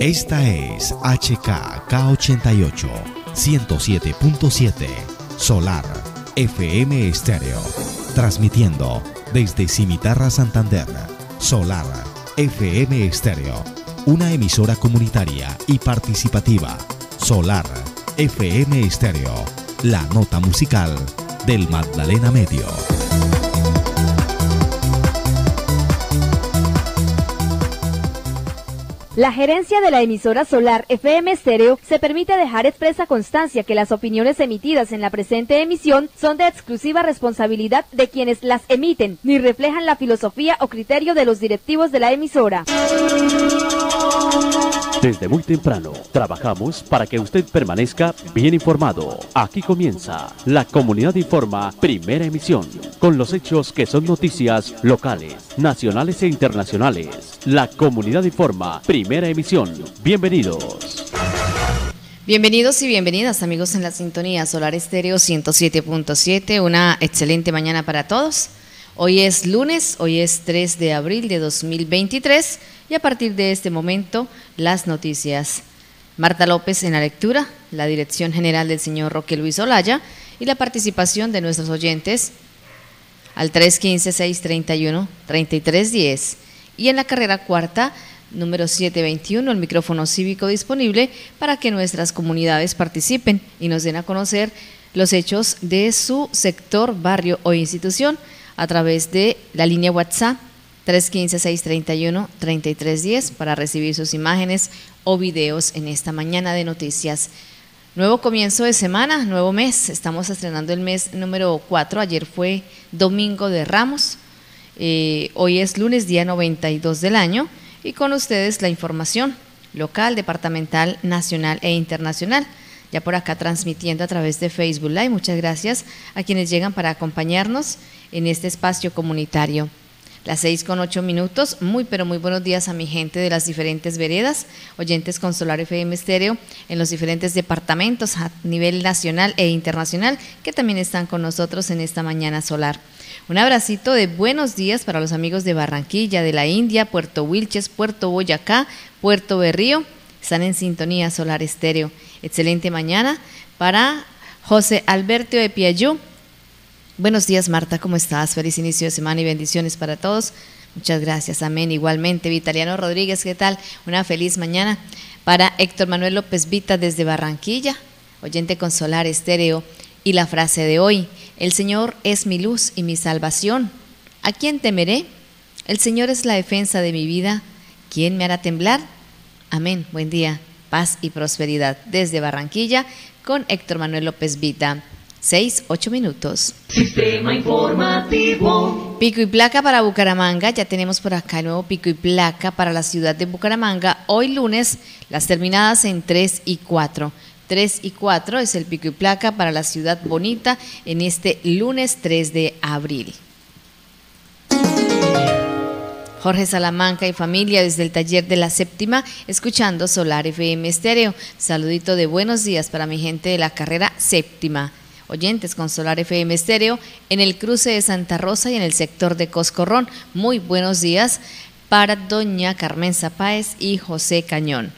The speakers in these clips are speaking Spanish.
Esta es HKK88 107.7 Solar FM Estéreo. Transmitiendo desde Cimitarra Santander. Solar FM Estéreo. Una emisora comunitaria y participativa. Solar FM Estéreo. La nota musical del Magdalena Medio. La gerencia de la emisora solar FM Stereo se permite dejar expresa constancia que las opiniones emitidas en la presente emisión son de exclusiva responsabilidad de quienes las emiten, ni reflejan la filosofía o criterio de los directivos de la emisora. Desde muy temprano trabajamos para que usted permanezca bien informado. Aquí comienza La Comunidad Informa, primera emisión, con los hechos que son noticias locales, nacionales e internacionales. La Comunidad Informa, primera emisión. Bienvenidos. Bienvenidos y bienvenidas amigos en la sintonía Solar Estéreo 107.7. Una excelente mañana para todos. Hoy es lunes, hoy es 3 de abril de 2023 y a partir de este momento las noticias. Marta López en la lectura, la dirección general del señor Roque Luis Olaya y la participación de nuestros oyentes al 315-631-3310 y en la carrera cuarta número 721, el micrófono cívico disponible para que nuestras comunidades participen y nos den a conocer los hechos de su sector, barrio o institución a través de la línea WhatsApp 315-631-3310 para recibir sus imágenes o videos en esta mañana de noticias. Nuevo comienzo de semana, nuevo mes. Estamos estrenando el mes número 4. Ayer fue Domingo de Ramos. Eh, hoy es lunes, día 92 del año. Y con ustedes la información local, departamental, nacional e internacional ya por acá transmitiendo a través de Facebook Live. Muchas gracias a quienes llegan para acompañarnos en este espacio comunitario. Las seis con ocho minutos, muy pero muy buenos días a mi gente de las diferentes veredas, oyentes con Solar FM Estéreo en los diferentes departamentos a nivel nacional e internacional que también están con nosotros en esta mañana solar. Un abracito de buenos días para los amigos de Barranquilla, de la India, Puerto Wilches, Puerto Boyacá, Puerto Berrío. Están en sintonía Solar Estéreo. Excelente mañana para José Alberto de Piayú. Buenos días, Marta, ¿cómo estás? Feliz inicio de semana y bendiciones para todos. Muchas gracias, amén. Igualmente, Vitaliano Rodríguez, ¿qué tal? Una feliz mañana para Héctor Manuel López Vita desde Barranquilla, oyente con Solar Estéreo. Y la frase de hoy, el Señor es mi luz y mi salvación. ¿A quién temeré? El Señor es la defensa de mi vida. ¿Quién me hará temblar? Amén. Buen día paz y prosperidad desde Barranquilla con Héctor Manuel López Vita. Seis, ocho minutos. Sistema informativo. Pico y placa para Bucaramanga. Ya tenemos por acá el nuevo pico y placa para la ciudad de Bucaramanga. Hoy lunes, las terminadas en 3 y 4. 3 y 4 es el pico y placa para la ciudad bonita en este lunes 3 de abril. Jorge Salamanca y familia desde el taller de la séptima, escuchando Solar FM Estéreo. Saludito de buenos días para mi gente de la carrera séptima. Oyentes con Solar FM Estéreo en el cruce de Santa Rosa y en el sector de Coscorrón. Muy buenos días para doña Carmen Zapáez y José Cañón.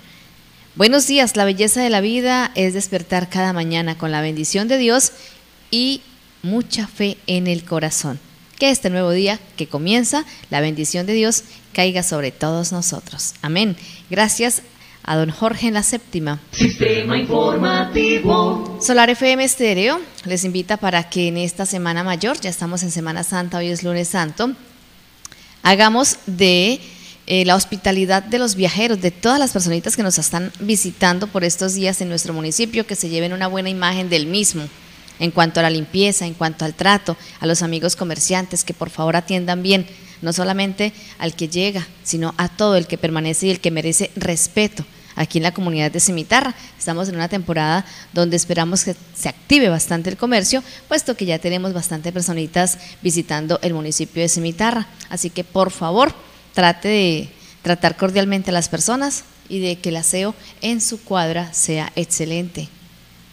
Buenos días, la belleza de la vida es despertar cada mañana con la bendición de Dios y mucha fe en el corazón que este nuevo día que comienza, la bendición de Dios caiga sobre todos nosotros. Amén. Gracias a don Jorge en la séptima. Sistema informativo. Solar FM Estéreo les invita para que en esta Semana Mayor, ya estamos en Semana Santa, hoy es lunes santo, hagamos de eh, la hospitalidad de los viajeros, de todas las personitas que nos están visitando por estos días en nuestro municipio, que se lleven una buena imagen del mismo en cuanto a la limpieza, en cuanto al trato, a los amigos comerciantes que por favor atiendan bien, no solamente al que llega, sino a todo el que permanece y el que merece respeto aquí en la comunidad de Cimitarra. Estamos en una temporada donde esperamos que se active bastante el comercio, puesto que ya tenemos bastante personitas visitando el municipio de Cimitarra. Así que por favor, trate de tratar cordialmente a las personas y de que el aseo en su cuadra sea excelente.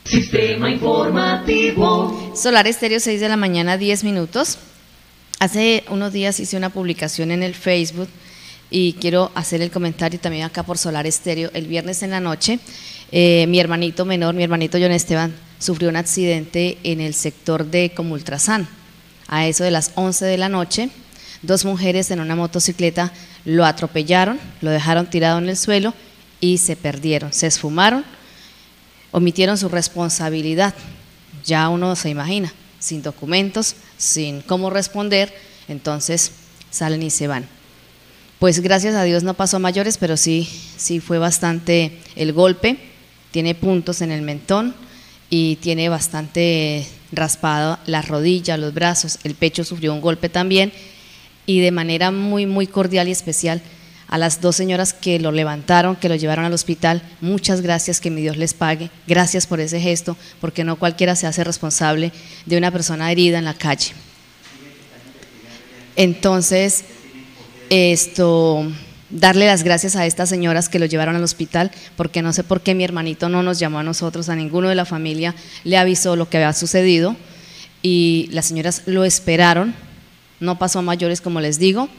Sistema informativo. Solar Estéreo 6 de la mañana, 10 minutos. Hace unos días hice una publicación en el Facebook y quiero hacer el comentario también acá por Solar Estéreo. El viernes en la noche, eh, mi hermanito menor, mi hermanito John Esteban, sufrió un accidente en el sector de Comultrasan. A eso de las 11 de la noche, dos mujeres en una motocicleta lo atropellaron, lo dejaron tirado en el suelo y se perdieron, se esfumaron, omitieron su responsabilidad. Ya uno se imagina, sin documentos, sin cómo responder, entonces salen y se van. Pues gracias a Dios no pasó a mayores, pero sí, sí fue bastante el golpe. Tiene puntos en el mentón y tiene bastante raspado la rodilla, los brazos, el pecho sufrió un golpe también y de manera muy, muy cordial y especial a las dos señoras que lo levantaron, que lo llevaron al hospital, muchas gracias, que mi Dios les pague, gracias por ese gesto, porque no cualquiera se hace responsable de una persona herida en la calle. Entonces, esto, darle las gracias a estas señoras que lo llevaron al hospital, porque no sé por qué mi hermanito no nos llamó a nosotros, a ninguno de la familia, le avisó lo que había sucedido y las señoras lo esperaron, no pasó a mayores como les digo,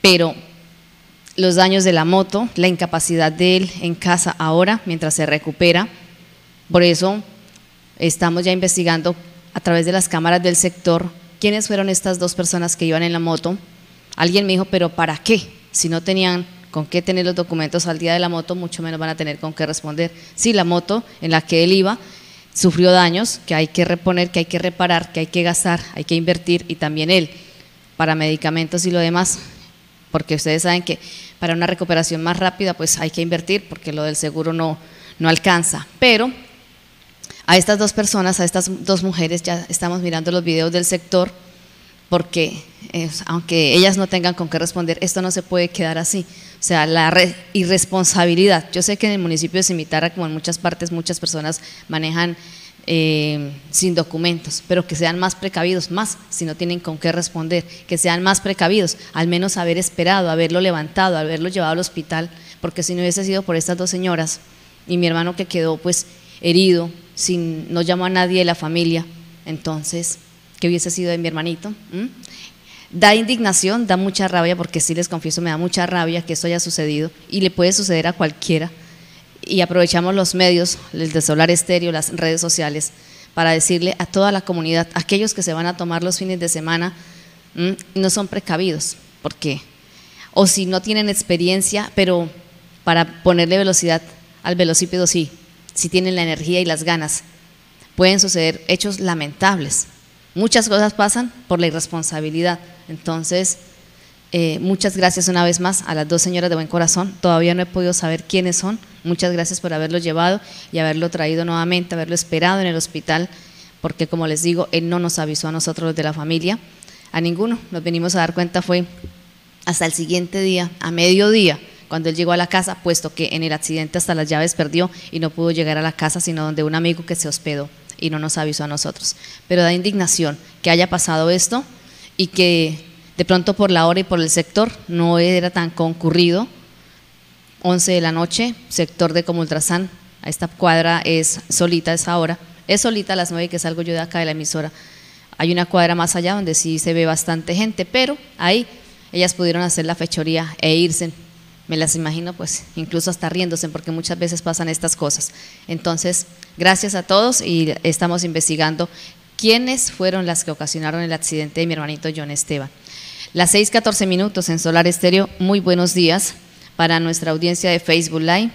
pero los daños de la moto, la incapacidad de él en casa ahora, mientras se recupera, por eso estamos ya investigando a través de las cámaras del sector quiénes fueron estas dos personas que iban en la moto. Alguien me dijo, pero ¿para qué? Si no tenían con qué tener los documentos al día de la moto, mucho menos van a tener con qué responder. Sí, la moto en la que él iba sufrió daños que hay que reponer, que hay que reparar, que hay que gastar, hay que invertir y también él para medicamentos y lo demás, porque ustedes saben que para una recuperación más rápida pues hay que invertir porque lo del seguro no, no alcanza. Pero a estas dos personas, a estas dos mujeres, ya estamos mirando los videos del sector, porque aunque ellas no tengan con qué responder, esto no se puede quedar así. O sea, la irresponsabilidad. Yo sé que en el municipio de Cimitarra, como en muchas partes, muchas personas manejan eh, sin documentos, pero que sean más precavidos, más si no tienen con qué responder, que sean más precavidos, al menos haber esperado, haberlo levantado, haberlo llevado al hospital, porque si no hubiese sido por estas dos señoras y mi hermano que quedó pues herido, sin, no llamó a nadie de la familia, entonces, ¿qué hubiese sido de mi hermanito? ¿Mm? Da indignación, da mucha rabia, porque sí les confieso, me da mucha rabia que esto haya sucedido y le puede suceder a cualquiera. Y aprovechamos los medios, el de Solar Estéreo, las redes sociales, para decirle a toda la comunidad, aquellos que se van a tomar los fines de semana, no son precavidos, porque o si no tienen experiencia, pero para ponerle velocidad al velocípedo sí, si tienen la energía y las ganas, pueden suceder hechos lamentables. Muchas cosas pasan por la irresponsabilidad. Entonces, eh, muchas gracias una vez más a las dos señoras de buen corazón. Todavía no he podido saber quiénes son. Muchas gracias por haberlo llevado y haberlo traído nuevamente, haberlo esperado en el hospital, porque como les digo, él no nos avisó a nosotros los de la familia, a ninguno. Nos venimos a dar cuenta fue hasta el siguiente día, a mediodía, cuando él llegó a la casa, puesto que en el accidente hasta las llaves perdió y no pudo llegar a la casa, sino donde un amigo que se hospedó y no nos avisó a nosotros. Pero da indignación que haya pasado esto y que de pronto por la hora y por el sector no era tan concurrido. 11 de la noche, sector de Comultrasan, a esta cuadra es solita esa hora, es solita a las 9 que salgo yo de acá de la emisora. Hay una cuadra más allá donde sí se ve bastante gente, pero ahí ellas pudieron hacer la fechoría e irse me las imagino pues incluso hasta riéndose porque muchas veces pasan estas cosas. Entonces, gracias a todos y estamos investigando quiénes fueron las que ocasionaron el accidente de mi hermanito John Esteban. Las 6:14 minutos en Solar Estéreo, muy buenos días para nuestra audiencia de Facebook Live.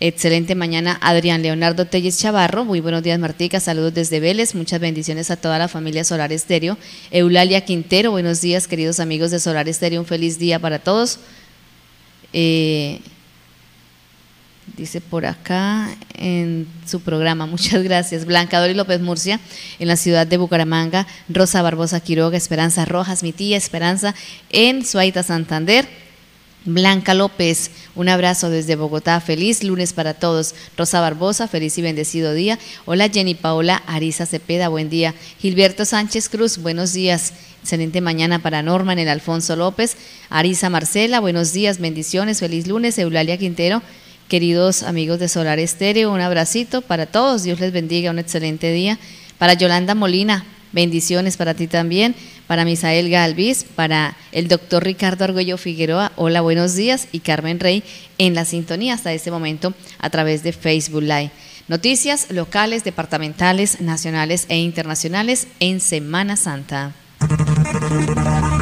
Excelente mañana, Adrián Leonardo Telles Chavarro. Muy buenos días, Martica. Saludos desde Vélez. Muchas bendiciones a toda la familia Solar Estéreo. Eulalia Quintero, buenos días, queridos amigos de Solar Estéreo. Un feliz día para todos. Eh, dice por acá en su programa, muchas gracias. Blanca Dori López Murcia, en la ciudad de Bucaramanga. Rosa Barbosa Quiroga, Esperanza Rojas, mi tía Esperanza, en Suaita Santander. Blanca López, un abrazo desde Bogotá, feliz lunes para todos. Rosa Barbosa, feliz y bendecido día. Hola Jenny Paola Arisa Cepeda, buen día. Gilberto Sánchez Cruz, buenos días. Excelente mañana para Norman, el Alfonso López. Arisa Marcela, buenos días, bendiciones, feliz lunes. Eulalia Quintero, queridos amigos de Solar Estéreo, un abracito para todos. Dios les bendiga, un excelente día. Para Yolanda Molina, bendiciones para ti también para Misael Galvis, para el doctor Ricardo Argüello Figueroa, hola, buenos días, y Carmen Rey en la sintonía hasta este momento a través de Facebook Live. Noticias locales, departamentales, nacionales e internacionales en Semana Santa.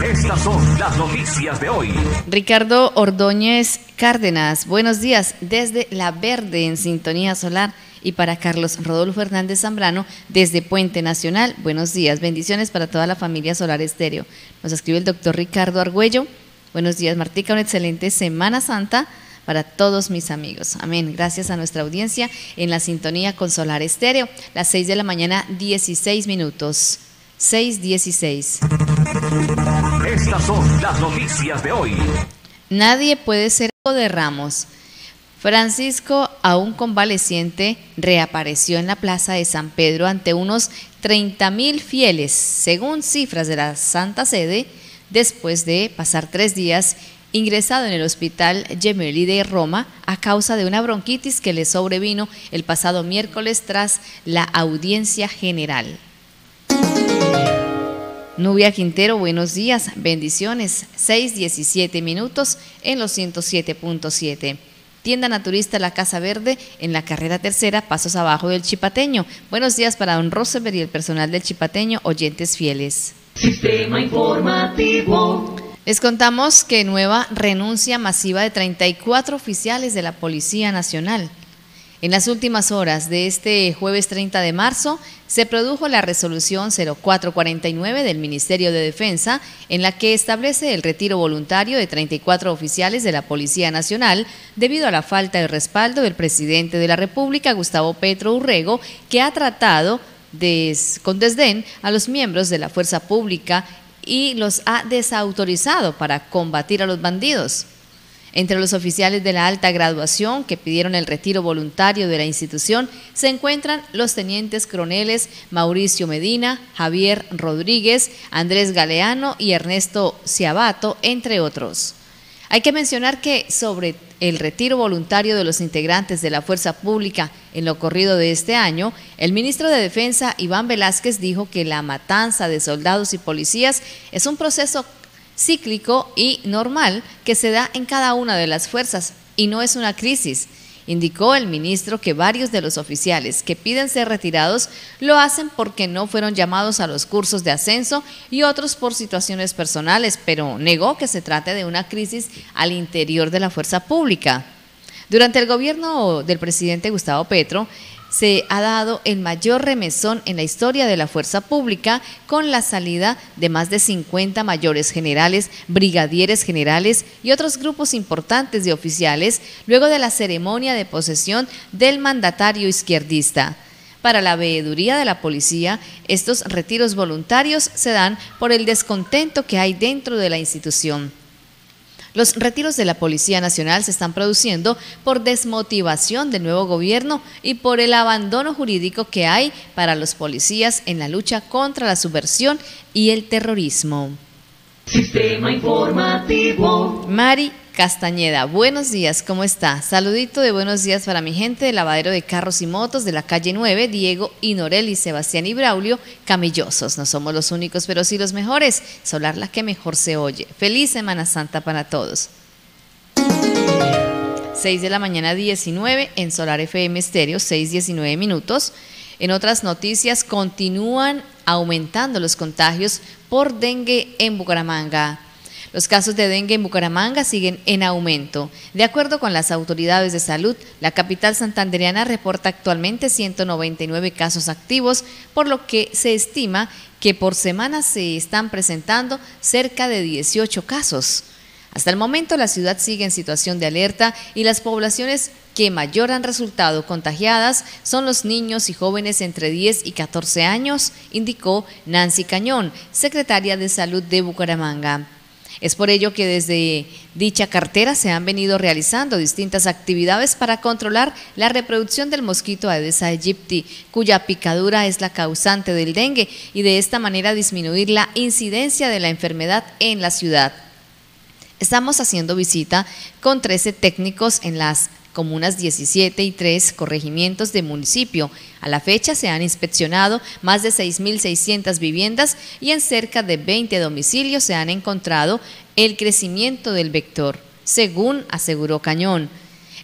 Estas son las noticias de hoy. Ricardo Ordóñez Cárdenas, buenos días desde La Verde en Sintonía Solar y para Carlos Rodolfo Hernández Zambrano desde Puente Nacional. Buenos días, bendiciones para toda la familia Solar Estéreo. Nos escribe el doctor Ricardo Argüello. Buenos días, Martica, una excelente Semana Santa para todos mis amigos. Amén. Gracias a nuestra audiencia en la sintonía con Solar Estéreo. Las 6 de la mañana, 16 minutos. 6.16. Estas son las noticias de hoy. Nadie puede ser de Ramos. Francisco, aún convaleciente, reapareció en la plaza de San Pedro ante unos 30 mil fieles, según cifras de la Santa Sede, después de pasar tres días ingresado en el hospital Gemelli de Roma a causa de una bronquitis que le sobrevino el pasado miércoles tras la audiencia general. Nubia Quintero, buenos días, bendiciones, 6.17 minutos en los 107.7. Tienda Naturista La Casa Verde en la carrera tercera, pasos abajo del Chipateño. Buenos días para don Rosenberg y el personal del Chipateño, oyentes fieles. Sistema informativo. Les contamos que nueva renuncia masiva de 34 oficiales de la Policía Nacional. En las últimas horas de este jueves 30 de marzo se produjo la resolución 0449 del Ministerio de Defensa en la que establece el retiro voluntario de 34 oficiales de la Policía Nacional debido a la falta de respaldo del presidente de la República, Gustavo Petro Urrego, que ha tratado con desdén a los miembros de la fuerza pública y los ha desautorizado para combatir a los bandidos. Entre los oficiales de la alta graduación que pidieron el retiro voluntario de la institución se encuentran los tenientes coroneles Mauricio Medina, Javier Rodríguez, Andrés Galeano y Ernesto Ciabato, entre otros. Hay que mencionar que sobre el retiro voluntario de los integrantes de la fuerza pública en lo corrido de este año, el ministro de Defensa, Iván Velázquez, dijo que la matanza de soldados y policías es un proceso cíclico y normal que se da en cada una de las fuerzas y no es una crisis. Indicó el ministro que varios de los oficiales que piden ser retirados lo hacen porque no fueron llamados a los cursos de ascenso y otros por situaciones personales, pero negó que se trate de una crisis al interior de la fuerza pública. Durante el gobierno del presidente Gustavo Petro, se ha dado el mayor remesón en la historia de la fuerza pública con la salida de más de 50 mayores generales, brigadieres generales y otros grupos importantes de oficiales luego de la ceremonia de posesión del mandatario izquierdista. Para la veeduría de la policía, estos retiros voluntarios se dan por el descontento que hay dentro de la institución. Los retiros de la Policía Nacional se están produciendo por desmotivación del nuevo gobierno y por el abandono jurídico que hay para los policías en la lucha contra la subversión y el terrorismo. Sistema informativo. Mari Castañeda, buenos días, ¿cómo está? Saludito de buenos días para mi gente del lavadero de carros y motos de la calle 9, Diego Inorelli, Sebastián y Braulio, Camillosos. No somos los únicos, pero sí los mejores. Solar la que mejor se oye. Feliz Semana Santa para todos. 6 de la mañana 19 en Solar FM Estéreo, 6.19 minutos. En otras noticias, continúan aumentando los contagios por dengue en Bucaramanga. Los casos de dengue en Bucaramanga siguen en aumento. De acuerdo con las autoridades de salud, la capital santandereana reporta actualmente 199 casos activos, por lo que se estima que por semana se están presentando cerca de 18 casos. Hasta el momento la ciudad sigue en situación de alerta y las poblaciones que mayor han resultado contagiadas son los niños y jóvenes entre 10 y 14 años, indicó Nancy Cañón, secretaria de Salud de Bucaramanga. Es por ello que desde dicha cartera se han venido realizando distintas actividades para controlar la reproducción del mosquito Aedes aegypti, cuya picadura es la causante del dengue, y de esta manera disminuir la incidencia de la enfermedad en la ciudad. Estamos haciendo visita con 13 técnicos en las comunas 17 y 3 corregimientos de municipio. A la fecha se han inspeccionado más de 6.600 viviendas y en cerca de 20 domicilios se han encontrado el crecimiento del vector, según aseguró Cañón.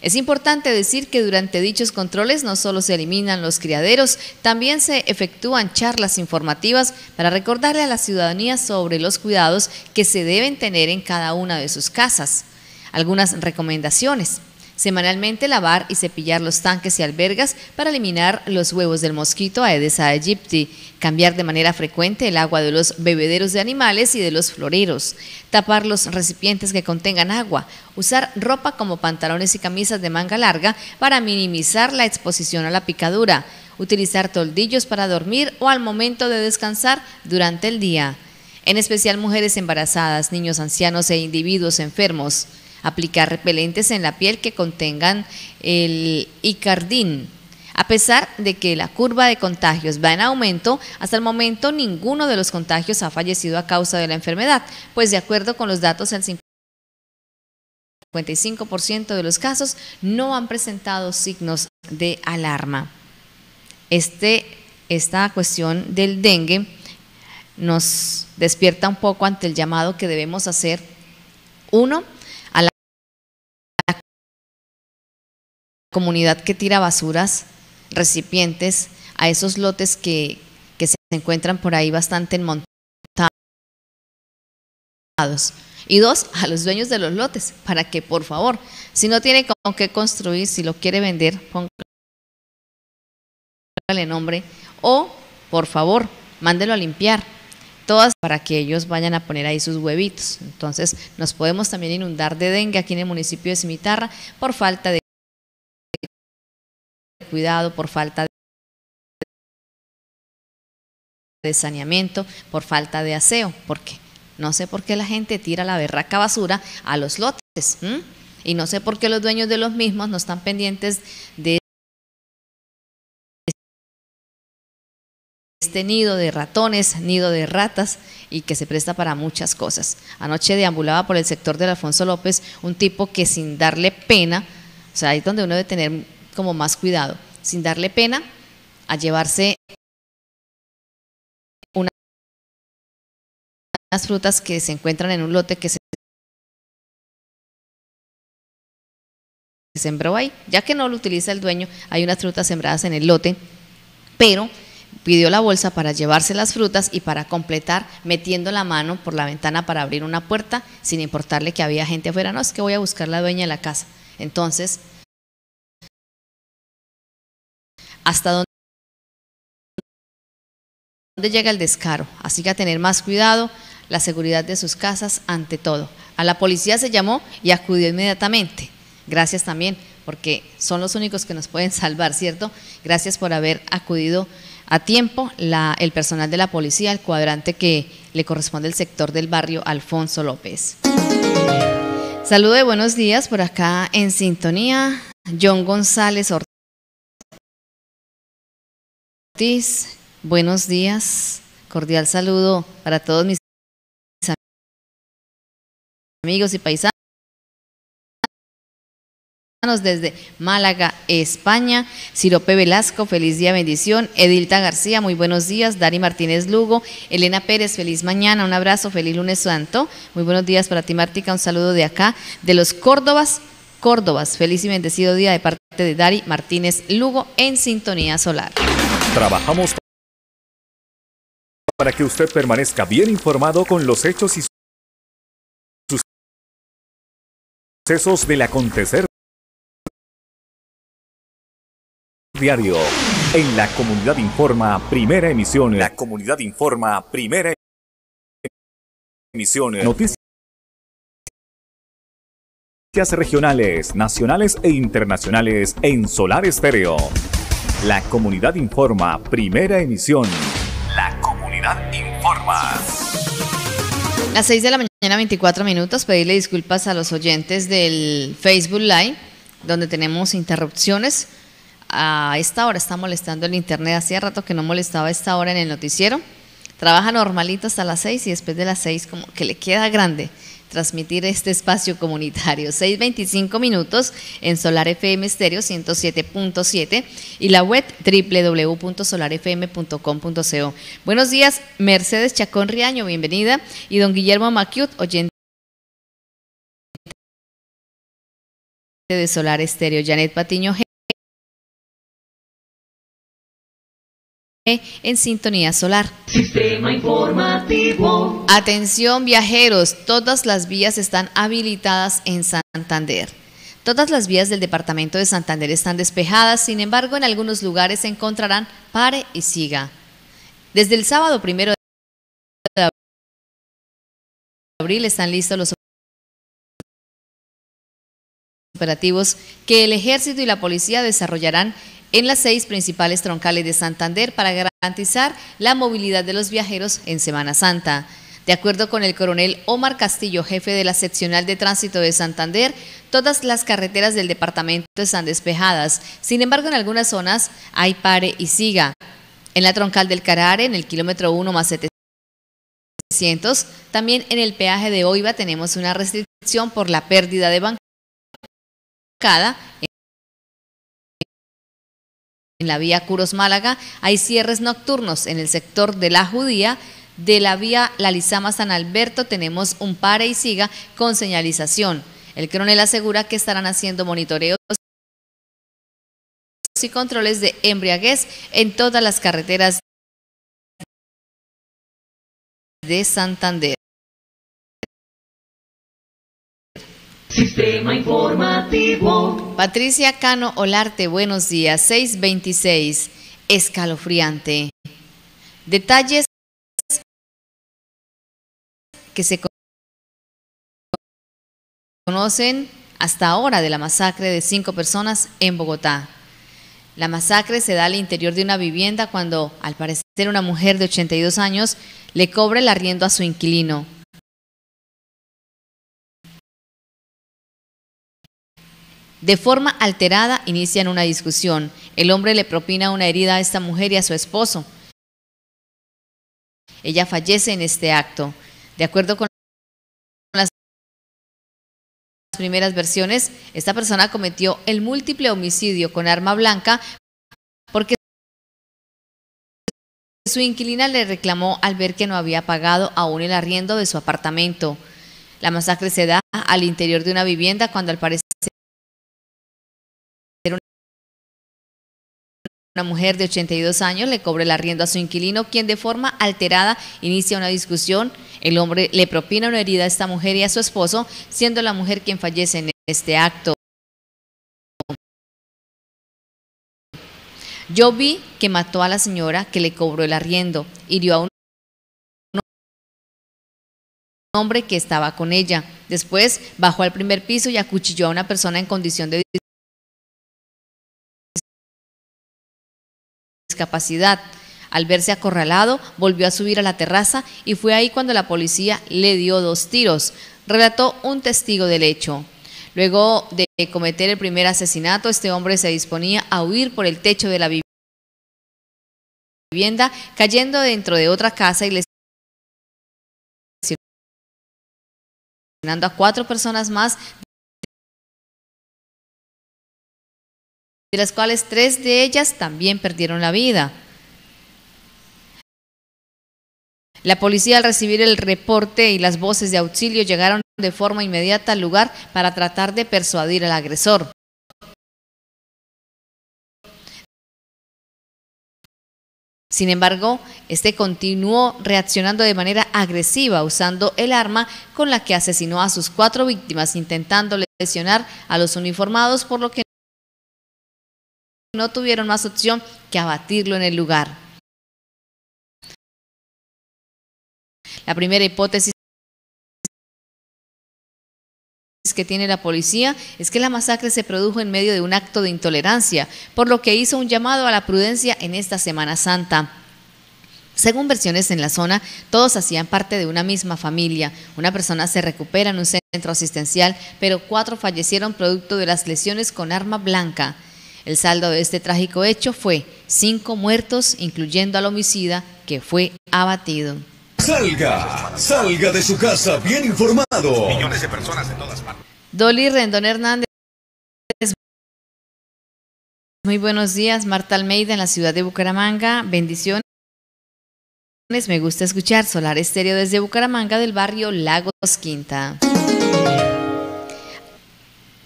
Es importante decir que durante dichos controles no solo se eliminan los criaderos, también se efectúan charlas informativas para recordarle a la ciudadanía sobre los cuidados que se deben tener en cada una de sus casas. Algunas recomendaciones. Semanalmente lavar y cepillar los tanques y albergas para eliminar los huevos del mosquito Aedes aegypti. Cambiar de manera frecuente el agua de los bebederos de animales y de los floreros. Tapar los recipientes que contengan agua. Usar ropa como pantalones y camisas de manga larga para minimizar la exposición a la picadura. Utilizar toldillos para dormir o al momento de descansar durante el día. En especial mujeres embarazadas, niños ancianos e individuos enfermos aplicar repelentes en la piel que contengan el icardín. A pesar de que la curva de contagios va en aumento, hasta el momento ninguno de los contagios ha fallecido a causa de la enfermedad, pues de acuerdo con los datos, el 55% de los casos no han presentado signos de alarma. Este, esta cuestión del dengue nos despierta un poco ante el llamado que debemos hacer, uno, comunidad que tira basuras, recipientes, a esos lotes que, se encuentran por ahí bastante enmontados. Y dos, a los dueños de los lotes, para que por favor, si no tiene con qué construir, si lo quiere vender, póngale nombre o por favor, mándelo a limpiar. Todas para que ellos vayan a poner ahí sus huevitos. Entonces, nos podemos también inundar de dengue aquí en el municipio de Cimitarra por falta de cuidado, por falta de saneamiento, por falta de aseo, porque no sé por qué la gente tira la berraca basura a los lotes y no sé por qué los dueños de los mismos no están pendientes de este nido de ratones, nido de ratas y que se presta para muchas cosas. Anoche deambulaba por el sector del Alfonso López un tipo que sin darle pena, o sea, ahí es donde uno debe tener como más cuidado, sin darle pena, a llevarse unas frutas que se encuentran en un lote que se sembró ahí. Ya que no lo utiliza el dueño, hay unas frutas sembradas en el lote, pero pidió la bolsa para llevarse las frutas y para completar metiendo la mano por la ventana para abrir una puerta sin importarle que había gente afuera. No, es que voy a buscar la dueña de la casa. Entonces, hasta dónde llega el descaro. Así que a tener más cuidado, la seguridad de sus casas ante todo. A la policía se llamó y acudió inmediatamente. Gracias también, porque son los únicos que nos pueden salvar, ¿cierto? Gracias por haber acudido a tiempo el personal de la policía, el cuadrante que le corresponde al sector del barrio Alfonso López. Saludo de buenos días por acá en sintonía. John González Buenos días, cordial saludo para todos mis amigos y paisanos desde Málaga, España. Sirope Velasco, feliz día, bendición. Edilta García, muy buenos días. Dari Martínez Lugo, Elena Pérez, feliz mañana, un abrazo, feliz lunes santo. Muy buenos días para ti, Martica, un saludo de acá, de los Córdobas, Córdobas. Feliz y bendecido día de parte de Dari Martínez Lugo en Sintonía Solar. Trabajamos para que usted permanezca bien informado con los hechos y sucesos del acontecer diario. En la Comunidad Informa, primera emisión. La Comunidad Informa, primera emisión. Noticias regionales, nacionales e internacionales en Solar Estéreo. La Comunidad Informa, primera emisión. La Comunidad Informa. Las 6 de la mañana, 24 minutos. Pedirle disculpas a los oyentes del Facebook Live, donde tenemos interrupciones. A esta hora está molestando el internet. Hacía rato que no molestaba a esta hora en el noticiero. Trabaja normalito hasta las 6 y después de las 6 como que le queda grande. Transmitir este espacio comunitario. 6.25 minutos en Solar FM Stereo 107.7 y la web www.solarfm.com.co. Buenos días, Mercedes Chacón Riaño, bienvenida, y don Guillermo Maciut, oyente de Solar Estéreo, Janet Patiño en sintonía solar. Sistema informativo. Atención viajeros, todas las vías están habilitadas en Santander. Todas las vías del departamento de Santander están despejadas, sin embargo en algunos lugares se encontrarán pare y siga. Desde el sábado primero de abril están listos los operativos que el ejército y la policía desarrollarán en las seis principales troncales de Santander para garantizar la movilidad de los viajeros en Semana Santa. De acuerdo con el coronel Omar Castillo, jefe de la seccional de tránsito de Santander, todas las carreteras del departamento están despejadas. Sin embargo, en algunas zonas hay pare y siga. En la troncal del Carare, en el kilómetro 1 más 700, también en el peaje de Oiva tenemos una restricción por la pérdida de bancada en la vía Curos Málaga hay cierres nocturnos en el sector de la Judía. De la vía La Lizama San Alberto tenemos un pare y siga con señalización. El coronel asegura que estarán haciendo monitoreos y controles de embriaguez en todas las carreteras de Santander. Sistema informativo. Patricia Cano Olarte, buenos días. 626, escalofriante. Detalles que se conocen hasta ahora de la masacre de cinco personas en Bogotá. La masacre se da al interior de una vivienda cuando, al parecer, una mujer de 82 años le cobra el arriendo a su inquilino. De forma alterada inician una discusión. El hombre le propina una herida a esta mujer y a su esposo. Ella fallece en este acto. De acuerdo con las primeras versiones, esta persona cometió el múltiple homicidio con arma blanca porque su inquilina le reclamó al ver que no había pagado aún el arriendo de su apartamento. La masacre se da al interior de una vivienda cuando al parecer Una mujer de 82 años le cobra el arriendo a su inquilino, quien de forma alterada inicia una discusión. El hombre le propina una herida a esta mujer y a su esposo, siendo la mujer quien fallece en este acto. Yo vi que mató a la señora que le cobró el arriendo, hirió a un hombre que estaba con ella. Después bajó al primer piso y acuchilló a una persona en condición de discapacidad. Al verse acorralado, volvió a subir a la terraza y fue ahí cuando la policía le dio dos tiros, relató un testigo del hecho. Luego de cometer el primer asesinato, este hombre se disponía a huir por el techo de la vivienda, cayendo dentro de otra casa y lesionando a cuatro personas más, de las cuales tres de ellas también perdieron la vida. La policía al recibir el reporte y las voces de auxilio llegaron de forma inmediata al lugar para tratar de persuadir al agresor. Sin embargo, este continuó reaccionando de manera agresiva usando el arma con la que asesinó a sus cuatro víctimas, intentando lesionar a los uniformados, por lo que no tuvieron más opción que abatirlo en el lugar. La primera hipótesis que tiene la policía es que la masacre se produjo en medio de un acto de intolerancia, por lo que hizo un llamado a la prudencia en esta Semana Santa. Según versiones en la zona, todos hacían parte de una misma familia. Una persona se recupera en un centro asistencial, pero cuatro fallecieron producto de las lesiones con arma blanca. El saldo de este trágico hecho fue cinco muertos, incluyendo al homicida, que fue abatido. Salga, salga de su casa bien informado. Millones de personas en todas partes. Dolly Rendón Hernández. Muy buenos días, Marta Almeida en la ciudad de Bucaramanga. Bendiciones. Me gusta escuchar Solar Estéreo desde Bucaramanga del barrio Lagos Quinta.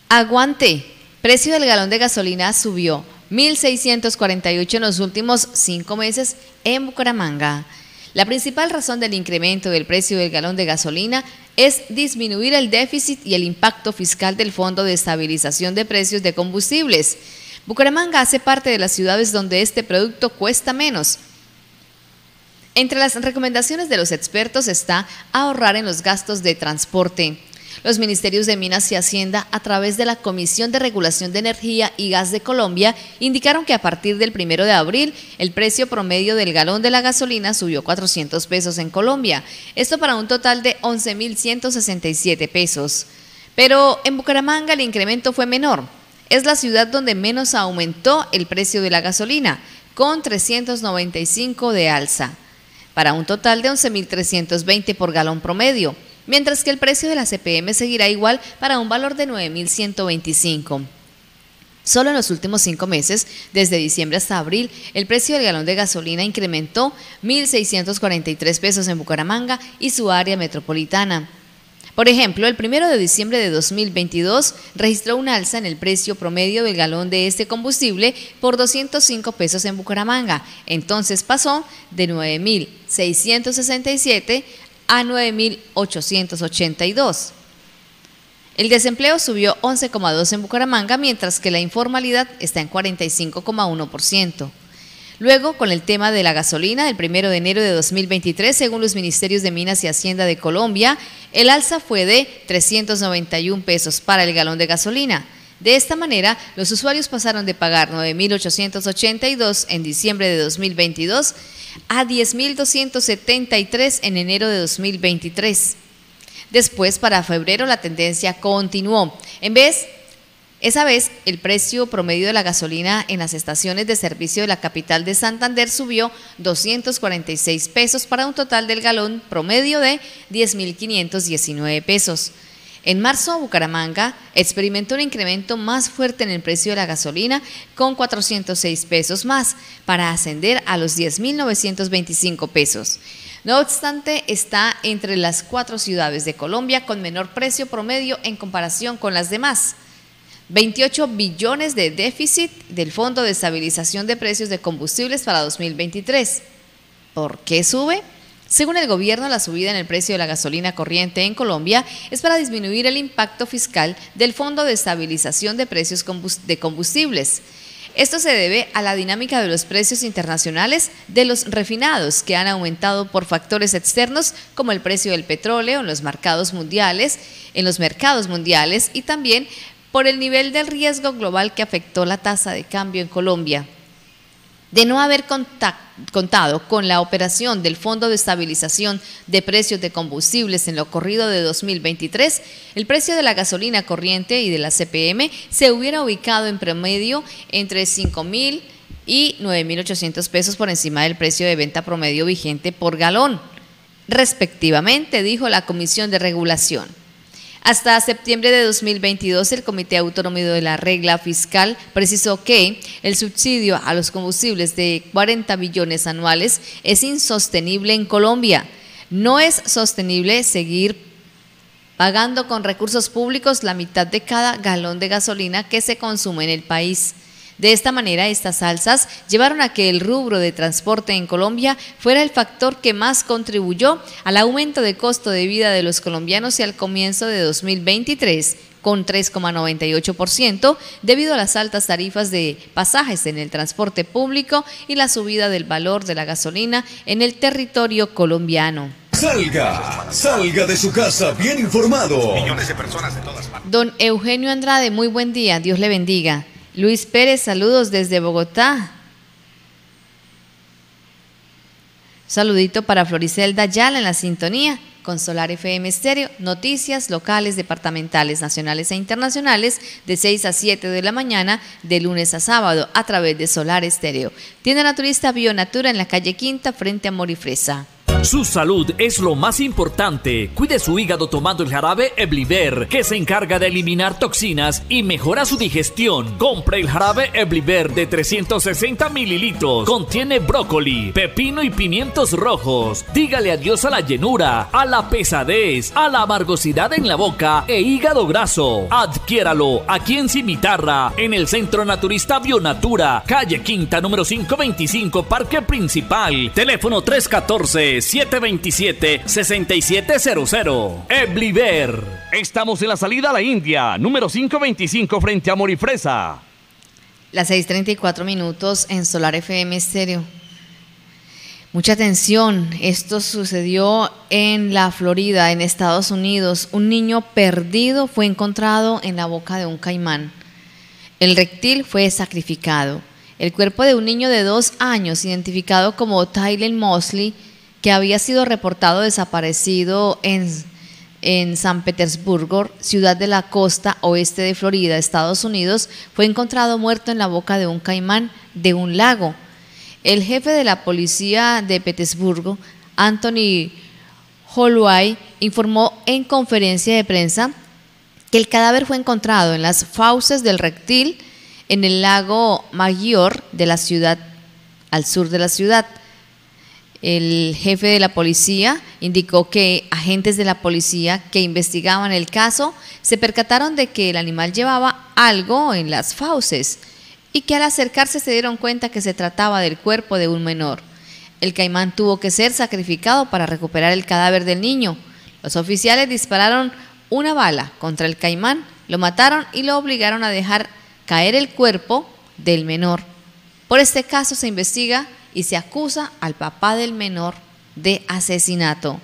Aguante. Precio del galón de gasolina subió 1.648 en los últimos cinco meses en Bucaramanga. La principal razón del incremento del precio del galón de gasolina es disminuir el déficit y el impacto fiscal del Fondo de Estabilización de Precios de Combustibles. Bucaramanga hace parte de las ciudades donde este producto cuesta menos. Entre las recomendaciones de los expertos está ahorrar en los gastos de transporte. Los ministerios de Minas y Hacienda, a través de la Comisión de Regulación de Energía y Gas de Colombia, indicaron que a partir del primero de abril, el precio promedio del galón de la gasolina subió 400 pesos en Colombia. Esto para un total de 11.167 pesos. Pero en Bucaramanga el incremento fue menor. Es la ciudad donde menos aumentó el precio de la gasolina, con 395 de alza, para un total de 11.320 por galón promedio mientras que el precio de la CPM seguirá igual para un valor de 9.125. Solo en los últimos cinco meses, desde diciembre hasta abril, el precio del galón de gasolina incrementó 1.643 pesos en Bucaramanga y su área metropolitana. Por ejemplo, el primero de diciembre de 2022 registró una alza en el precio promedio del galón de este combustible por 205 pesos en Bucaramanga. Entonces pasó de 9.667 a 9.882. El desempleo subió 11,2 en Bucaramanga, mientras que la informalidad está en 45,1%. Luego, con el tema de la gasolina, el primero de enero de 2023, según los ministerios de Minas y Hacienda de Colombia, el alza fue de 391 pesos para el galón de gasolina. De esta manera, los usuarios pasaron de pagar 9.882 en diciembre de 2022 a 10.273 en enero de 2023. Después, para febrero, la tendencia continuó. En vez esa vez, el precio promedio de la gasolina en las estaciones de servicio de la capital de Santander subió 246 pesos para un total del galón promedio de 10.519 pesos. En marzo, Bucaramanga experimentó un incremento más fuerte en el precio de la gasolina con 406 pesos más para ascender a los 10.925 pesos. No obstante, está entre las cuatro ciudades de Colombia con menor precio promedio en comparación con las demás. 28 billones de déficit del Fondo de Estabilización de Precios de Combustibles para 2023. ¿Por qué sube? Según el gobierno, la subida en el precio de la gasolina corriente en Colombia es para disminuir el impacto fiscal del Fondo de Estabilización de Precios de Combustibles. Esto se debe a la dinámica de los precios internacionales de los refinados, que han aumentado por factores externos como el precio del petróleo en los mercados mundiales, en los mercados mundiales y también por el nivel del riesgo global que afectó la tasa de cambio en Colombia. De no haber contado con la operación del Fondo de Estabilización de Precios de Combustibles en lo corrido de 2023, el precio de la gasolina corriente y de la CPM se hubiera ubicado en promedio entre 5 mil y 9.800 pesos por encima del precio de venta promedio vigente por galón, respectivamente, dijo la Comisión de Regulación. Hasta septiembre de 2022, el Comité Autónomo de la Regla Fiscal precisó que el subsidio a los combustibles de 40 billones anuales es insostenible en Colombia. No es sostenible seguir pagando con recursos públicos la mitad de cada galón de gasolina que se consume en el país. De esta manera, estas alzas llevaron a que el rubro de transporte en Colombia fuera el factor que más contribuyó al aumento de costo de vida de los colombianos y al comienzo de 2023 con 3,98% debido a las altas tarifas de pasajes en el transporte público y la subida del valor de la gasolina en el territorio colombiano. Salga, salga de su casa bien informado. Millones de personas de todas partes. Don Eugenio Andrade, muy buen día, Dios le bendiga. Luis Pérez, saludos desde Bogotá. Saludito para Floricelda Yala en la sintonía con Solar FM Estéreo, noticias locales, departamentales, nacionales e internacionales de 6 a 7 de la mañana, de lunes a sábado, a través de Solar Estéreo. Tienda naturista Bionatura en la calle Quinta, frente a Morifresa. Su salud es lo más importante. Cuide su hígado tomando el jarabe Ebliver, que se encarga de eliminar toxinas y mejora su digestión. Compre el jarabe Ebliver de 360 mililitros. Contiene brócoli, pepino y pimientos rojos. Dígale adiós a la llenura, a la pesadez, a la amargosidad en la boca e hígado graso. Adquiéralo aquí en Cimitarra, en el Centro Naturista Bionatura, calle Quinta número 525, Parque Principal. Teléfono 314 727-6700. Ebliver. Estamos en la salida a la India, número 525 frente a Morifresa. Las 6:34 minutos en Solar FM Estéreo. Mucha atención, esto sucedió en la Florida, en Estados Unidos. Un niño perdido fue encontrado en la boca de un caimán. El reptil fue sacrificado. El cuerpo de un niño de dos años, identificado como Tyler Mosley, que había sido reportado desaparecido en, en San Petersburgo, ciudad de la costa oeste de Florida, Estados Unidos, fue encontrado muerto en la boca de un caimán de un lago. El jefe de la policía de Petersburgo, Anthony Holloway, informó en conferencia de prensa que el cadáver fue encontrado en las fauces del reptil en el lago Maggiore de la ciudad, al sur de la ciudad. El jefe de la policía indicó que agentes de la policía que investigaban el caso se percataron de que el animal llevaba algo en las fauces y que al acercarse se dieron cuenta que se trataba del cuerpo de un menor. El caimán tuvo que ser sacrificado para recuperar el cadáver del niño. Los oficiales dispararon una bala contra el caimán, lo mataron y lo obligaron a dejar caer el cuerpo del menor. Por este caso se investiga y se acusa al papá del menor de asesinato.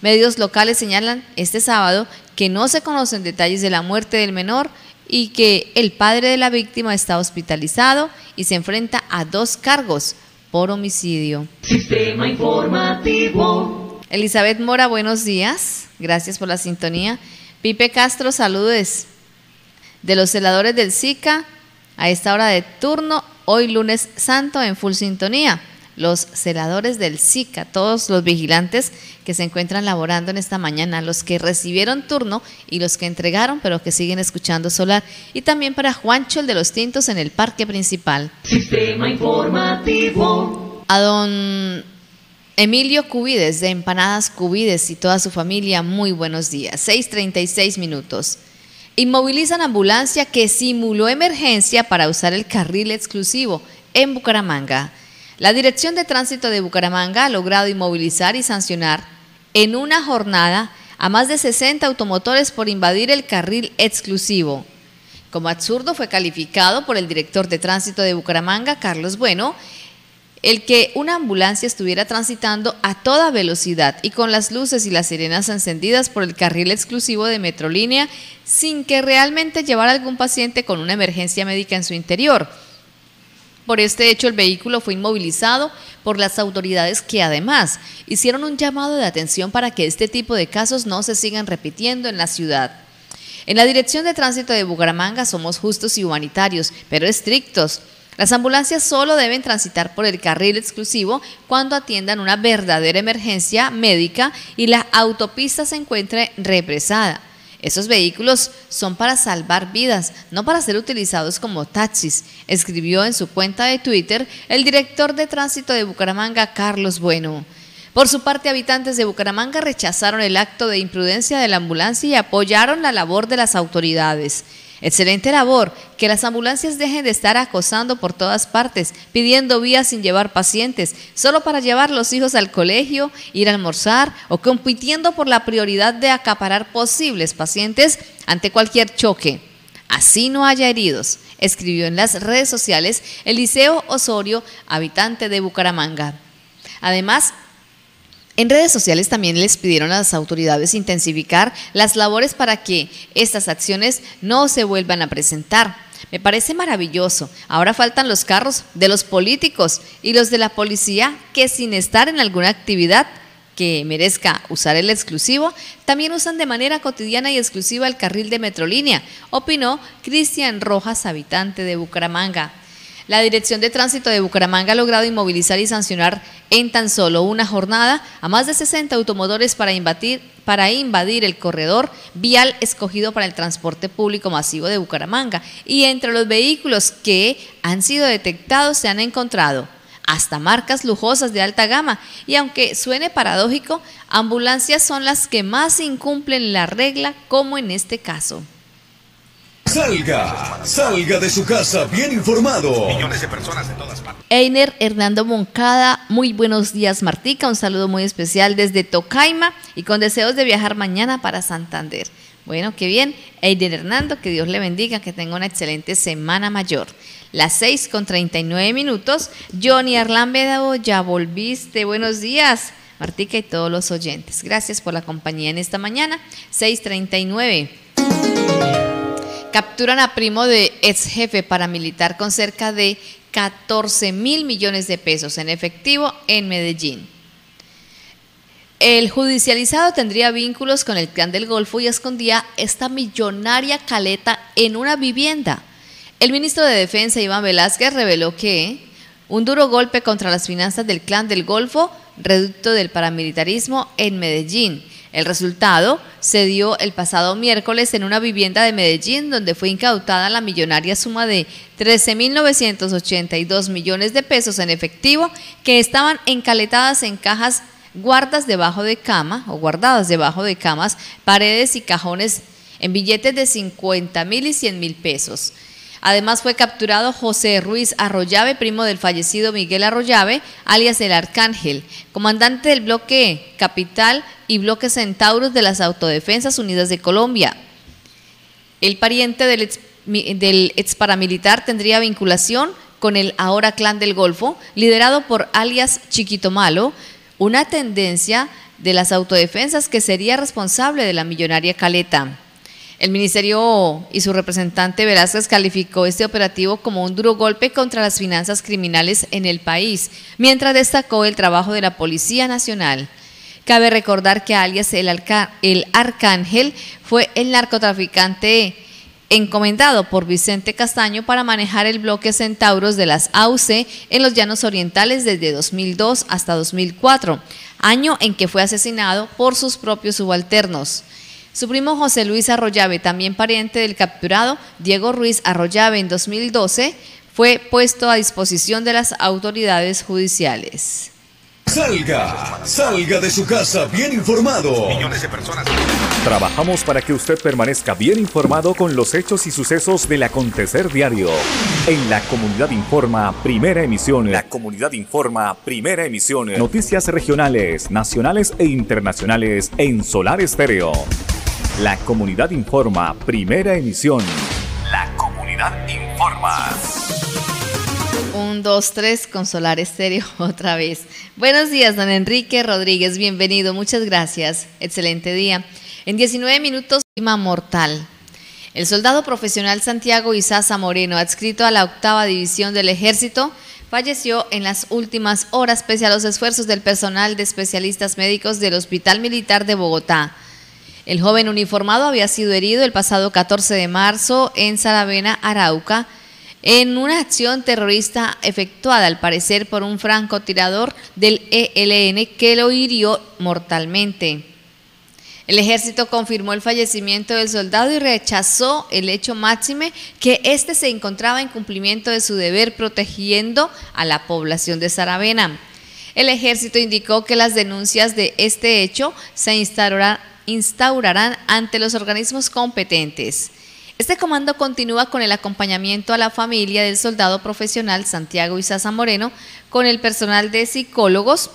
Medios locales señalan este sábado que no se conocen detalles de la muerte del menor y que el padre de la víctima está hospitalizado y se enfrenta a dos cargos por homicidio. Sistema informativo. Elizabeth Mora, buenos días. Gracias por la sintonía. Pipe Castro, saludes. De los celadores del SICA, a esta hora de turno, hoy lunes santo en full sintonía los celadores del SICA, todos los vigilantes que se encuentran laborando en esta mañana, los que recibieron turno y los que entregaron, pero que siguen escuchando Solar, y también para Juancho, el de los Tintos, en el parque principal. Sistema informativo. A don Emilio Cubides, de Empanadas Cubides y toda su familia, muy buenos días. 6.36 minutos. Inmovilizan ambulancia que simuló emergencia para usar el carril exclusivo en Bucaramanga. La Dirección de Tránsito de Bucaramanga ha logrado inmovilizar y sancionar en una jornada a más de 60 automotores por invadir el carril exclusivo. Como absurdo fue calificado por el director de tránsito de Bucaramanga, Carlos Bueno, el que una ambulancia estuviera transitando a toda velocidad y con las luces y las sirenas encendidas por el carril exclusivo de Metrolínea sin que realmente llevara algún paciente con una emergencia médica en su interior. Por este hecho, el vehículo fue inmovilizado por las autoridades que además hicieron un llamado de atención para que este tipo de casos no se sigan repitiendo en la ciudad. En la Dirección de Tránsito de Bucaramanga somos justos y humanitarios, pero estrictos. Las ambulancias solo deben transitar por el carril exclusivo cuando atiendan una verdadera emergencia médica y la autopista se encuentre represada. Esos vehículos son para salvar vidas, no para ser utilizados como taxis, escribió en su cuenta de Twitter el director de tránsito de Bucaramanga, Carlos Bueno. Por su parte, habitantes de Bucaramanga rechazaron el acto de imprudencia de la ambulancia y apoyaron la labor de las autoridades. Excelente labor, que las ambulancias dejen de estar acosando por todas partes, pidiendo vías sin llevar pacientes, solo para llevar los hijos al colegio, ir a almorzar o compitiendo por la prioridad de acaparar posibles pacientes ante cualquier choque. Así no haya heridos, escribió en las redes sociales Eliseo Osorio, habitante de Bucaramanga. Además, en redes sociales también les pidieron a las autoridades intensificar las labores para que estas acciones no se vuelvan a presentar. Me parece maravilloso. Ahora faltan los carros de los políticos y los de la policía que sin estar en alguna actividad que merezca usar el exclusivo, también usan de manera cotidiana y exclusiva el carril de Metrolínea, opinó Cristian Rojas, habitante de Bucaramanga. La Dirección de Tránsito de Bucaramanga ha logrado inmovilizar y sancionar en tan solo una jornada a más de 60 automotores para invadir, para invadir el corredor vial escogido para el transporte público masivo de Bucaramanga. Y entre los vehículos que han sido detectados se han encontrado hasta marcas lujosas de alta gama. Y aunque suene paradójico, ambulancias son las que más incumplen la regla, como en este caso. Salga, salga de su casa bien informado. Millones de personas de todas partes. Einer Hernando Moncada, muy buenos días Martica, un saludo muy especial desde Tocaima y con deseos de viajar mañana para Santander. Bueno, qué bien. Einer Hernando, que Dios le bendiga, que tenga una excelente semana mayor. Las 6 con 39 minutos. Johnny Arlán ya volviste. Buenos días. Martica y todos los oyentes. Gracias por la compañía en esta mañana. 639. Capturan a primo de ex jefe paramilitar con cerca de 14 mil millones de pesos en efectivo en Medellín. El judicializado tendría vínculos con el clan del Golfo y escondía esta millonaria caleta en una vivienda. El ministro de Defensa, Iván Velázquez, reveló que un duro golpe contra las finanzas del clan del Golfo, reducto del paramilitarismo en Medellín, el resultado se dio el pasado miércoles en una vivienda de Medellín donde fue incautada la millonaria suma de 13.982 millones de pesos en efectivo que estaban encaletadas en cajas guardas debajo de cama o guardadas debajo de camas, paredes y cajones en billetes de 50 mil y 100 mil pesos. Además fue capturado José Ruiz Arroyave, primo del fallecido Miguel Arroyave, alias el Arcángel, comandante del bloque Capital y bloque Centauros de las Autodefensas Unidas de Colombia. El pariente del del ex paramilitar tendría vinculación con el ahora clan del Golfo, liderado por alias Chiquito Malo, una tendencia de las autodefensas que sería responsable de la millonaria Caleta. El ministerio y su representante Velázquez calificó este operativo como un duro golpe contra las finanzas criminales en el país, mientras destacó el trabajo de la Policía Nacional. Cabe recordar que alias el, el Arcángel fue el narcotraficante encomendado por Vicente Castaño para manejar el bloque Centauros de las AUC en los llanos orientales desde 2002 hasta 2004, año en que fue asesinado por sus propios subalternos. Su primo José Luis Arroyave, también pariente del capturado Diego Ruiz Arroyave en 2012, fue puesto a disposición de las autoridades judiciales. Salga, salga de su casa bien informado. Millones de personas. Trabajamos para que usted permanezca bien informado con los hechos y sucesos del acontecer diario. En la Comunidad Informa, primera emisión. La Comunidad Informa, primera emisión. Noticias regionales, nacionales e internacionales en Solar Estéreo. La Comunidad Informa, primera emisión. La Comunidad Informa. Un, dos, tres, con Solar Estéreo otra vez. Buenos días, don Enrique Rodríguez, bienvenido, muchas gracias. Excelente día. En 19 minutos, víctima mortal. El soldado profesional Santiago Isaza Moreno, adscrito a la octava división del ejército, falleció en las últimas horas pese a los esfuerzos del personal de especialistas médicos del Hospital Militar de Bogotá. El joven uniformado había sido herido el pasado 14 de marzo en Saravena, Arauca, en una acción terrorista efectuada al parecer por un francotirador del ELN que lo hirió mortalmente. El ejército confirmó el fallecimiento del soldado y rechazó el hecho máxime que éste se encontraba en cumplimiento de su deber protegiendo a la población de Saravena. El ejército indicó que las denuncias de este hecho se instaurarán instaurarán ante los organismos competentes. Este comando continúa con el acompañamiento a la familia del soldado profesional Santiago Isaza Moreno, con el personal de psicólogos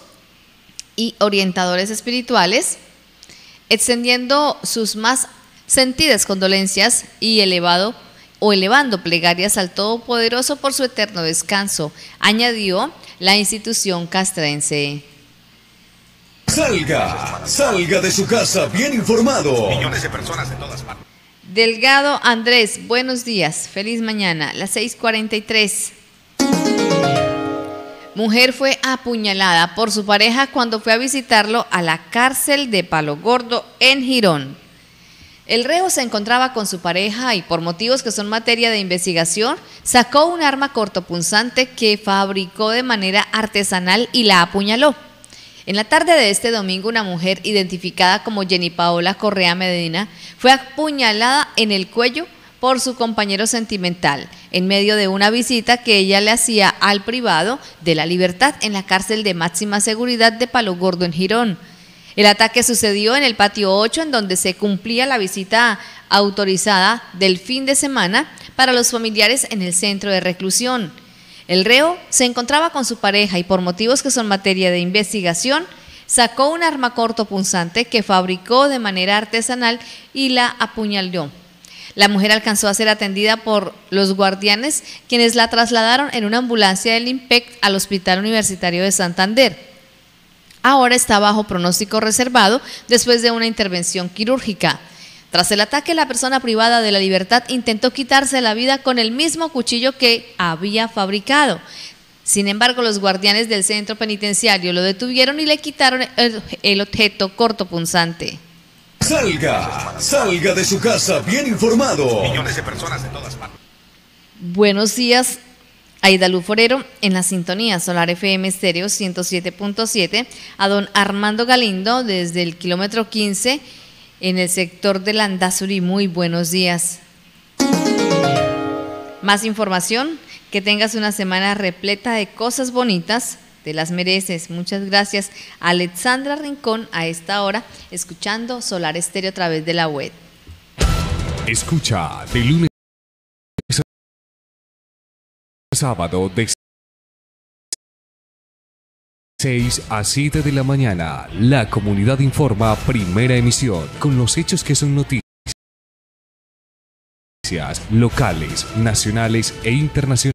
y orientadores espirituales, extendiendo sus más sentidas condolencias y elevado o elevando plegarias al Todopoderoso por su eterno descanso, añadió la institución castrense. Salga, salga de su casa bien informado. Millones de personas en todas partes. Delgado Andrés, buenos días, feliz mañana, las 6:43. Mujer fue apuñalada por su pareja cuando fue a visitarlo a la cárcel de Palo Gordo en Girón. El reo se encontraba con su pareja y por motivos que son materia de investigación, sacó un arma cortopunzante que fabricó de manera artesanal y la apuñaló. En la tarde de este domingo, una mujer identificada como Jenny Paola Correa Medina fue apuñalada en el cuello por su compañero sentimental en medio de una visita que ella le hacía al privado de la libertad en la cárcel de máxima seguridad de Palo Gordo en Girón. El ataque sucedió en el patio 8, en donde se cumplía la visita autorizada del fin de semana para los familiares en el centro de reclusión. El reo se encontraba con su pareja y por motivos que son materia de investigación, sacó un arma corto punzante que fabricó de manera artesanal y la apuñaló. La mujer alcanzó a ser atendida por los guardianes, quienes la trasladaron en una ambulancia del IMPEC al Hospital Universitario de Santander ahora está bajo pronóstico reservado después de una intervención quirúrgica. Tras el ataque, la persona privada de la libertad intentó quitarse la vida con el mismo cuchillo que había fabricado. Sin embargo, los guardianes del centro penitenciario lo detuvieron y le quitaron el, objeto cortopunzante. Salga, salga de su casa bien informado. Millones de personas de todas partes. Buenos días, Aida Forero en la sintonía Solar FM Estéreo 107.7, a don Armando Galindo desde el kilómetro 15 en el sector de Landazuri. Muy buenos días. Más información, que tengas una semana repleta de cosas bonitas, te las mereces. Muchas gracias. Alexandra Rincón a esta hora, escuchando Solar Estéreo a través de la web. Escucha de lunes sábado de 6 a 7 de la mañana, la comunidad informa primera emisión con los hechos que son noticias locales, nacionales e internacionales.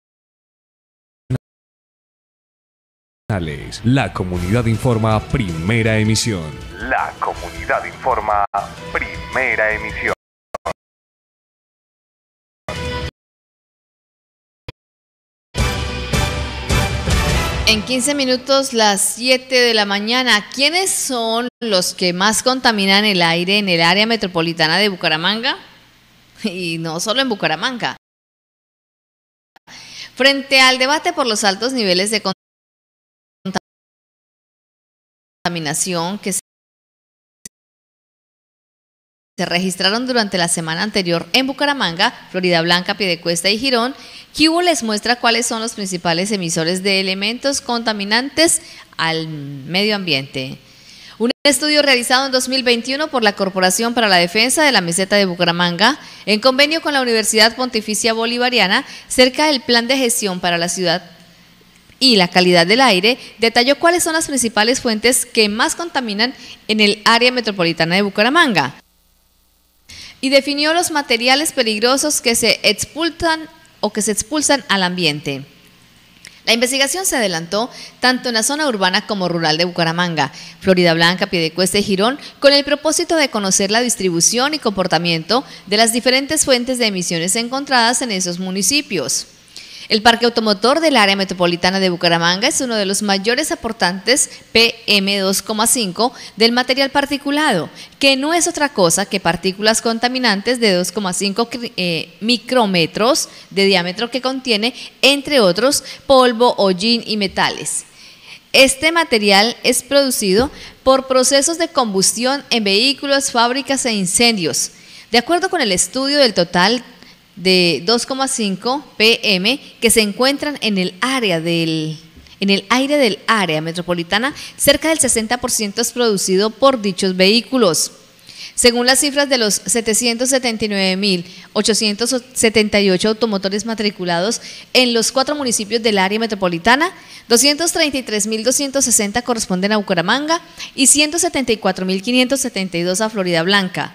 La comunidad informa primera emisión. La comunidad informa primera emisión. En 15 minutos, las 7 de la mañana, ¿quiénes son los que más contaminan el aire en el área metropolitana de Bucaramanga? Y no solo en Bucaramanga. Frente al debate por los altos niveles de contaminación que se se registraron durante la semana anterior en Bucaramanga, Florida Blanca, Piedecuesta y Girón, Kibu les muestra cuáles son los principales emisores de elementos contaminantes al medio ambiente. Un estudio realizado en 2021 por la Corporación para la Defensa de la Meseta de Bucaramanga, en convenio con la Universidad Pontificia Bolivariana, cerca del plan de gestión para la ciudad y la calidad del aire, detalló cuáles son las principales fuentes que más contaminan en el área metropolitana de Bucaramanga y definió los materiales peligrosos que se expulsan o que se expulsan al ambiente. La investigación se adelantó tanto en la zona urbana como rural de Bucaramanga, Florida Blanca, Piedecuesta y Girón, con el propósito de conocer la distribución y comportamiento de las diferentes fuentes de emisiones encontradas en esos municipios. El parque automotor del área metropolitana de Bucaramanga es uno de los mayores aportantes PM2,5 del material particulado, que no es otra cosa que partículas contaminantes de 2,5 eh, micrómetros de diámetro que contiene, entre otros, polvo, hollín y metales. Este material es producido por procesos de combustión en vehículos, fábricas e incendios. De acuerdo con el estudio del total de 2,5 pm que se encuentran en el área del en el aire del área metropolitana, cerca del 60% es producido por dichos vehículos. Según las cifras de los 779.878 automotores matriculados en los cuatro municipios del área metropolitana, 233.260 corresponden a Bucaramanga y 174.572 a Florida Blanca.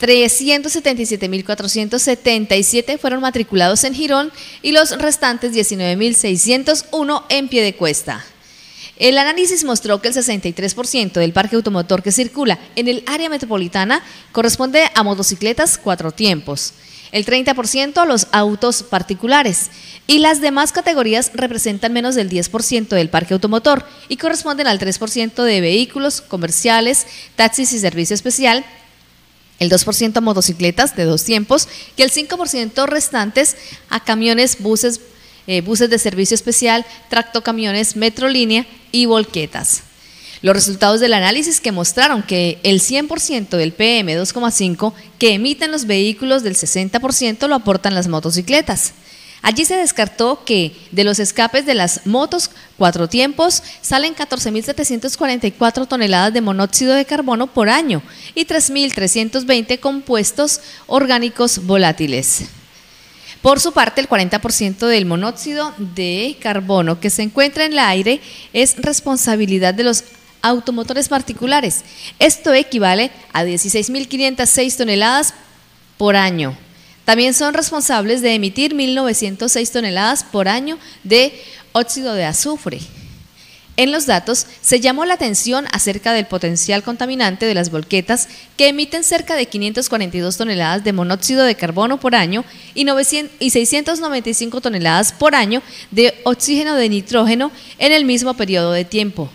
377.477 fueron matriculados en Girón y los restantes 19.601 en pie de cuesta. El análisis mostró que el 63% del parque automotor que circula en el área metropolitana corresponde a motocicletas cuatro tiempos, el 30% a los autos particulares y las demás categorías representan menos del 10% del parque automotor y corresponden al 3% de vehículos comerciales, taxis y servicio especial el 2% a motocicletas de dos tiempos y el 5% restantes a camiones, buses, eh, buses de servicio especial, tractocamiones, metrolínea y volquetas. Los resultados del análisis que mostraron que el 100% del PM2,5 que emiten los vehículos del 60% lo aportan las motocicletas. Allí se descartó que de los escapes de las motos cuatro tiempos salen 14.744 toneladas de monóxido de carbono por año y 3.320 compuestos orgánicos volátiles. Por su parte, el 40% del monóxido de carbono que se encuentra en el aire es responsabilidad de los automotores particulares. Esto equivale a 16.506 toneladas por año. También son responsables de emitir 1.906 toneladas por año de óxido de azufre. En los datos se llamó la atención acerca del potencial contaminante de las volquetas que emiten cerca de 542 toneladas de monóxido de carbono por año y, 695 toneladas por año de oxígeno de nitrógeno en el mismo periodo de tiempo.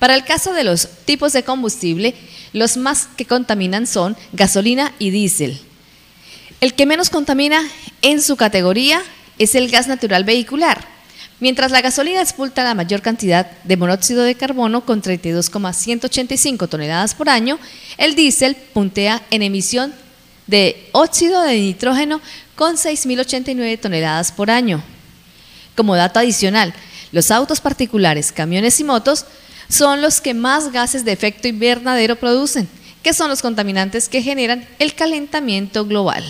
Para el caso de los tipos de combustible, los más que contaminan son gasolina y diésel. El que menos contamina en su categoría es el gas natural vehicular, mientras la gasolina expulsa la mayor cantidad de monóxido de carbono con 32,185 toneladas por año, el diésel puntea en emisión de óxido de nitrógeno con 6.089 toneladas por año. Como dato adicional, los autos particulares, camiones y motos son los que más gases de efecto invernadero producen, que son los contaminantes que generan el calentamiento global.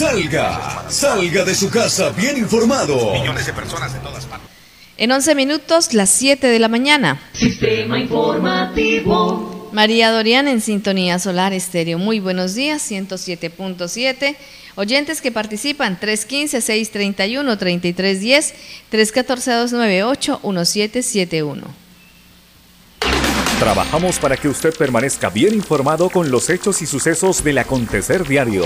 Salga, salga de su casa bien informado. Millones de personas en todas partes. En 11 minutos, las 7 de la mañana. Sistema informativo. María Dorian en Sintonía Solar Estéreo. Muy buenos días, 107.7. Oyentes que participan, 315-631-3310, 314-298-1771. Trabajamos para que usted permanezca bien informado con los hechos y sucesos del acontecer diario.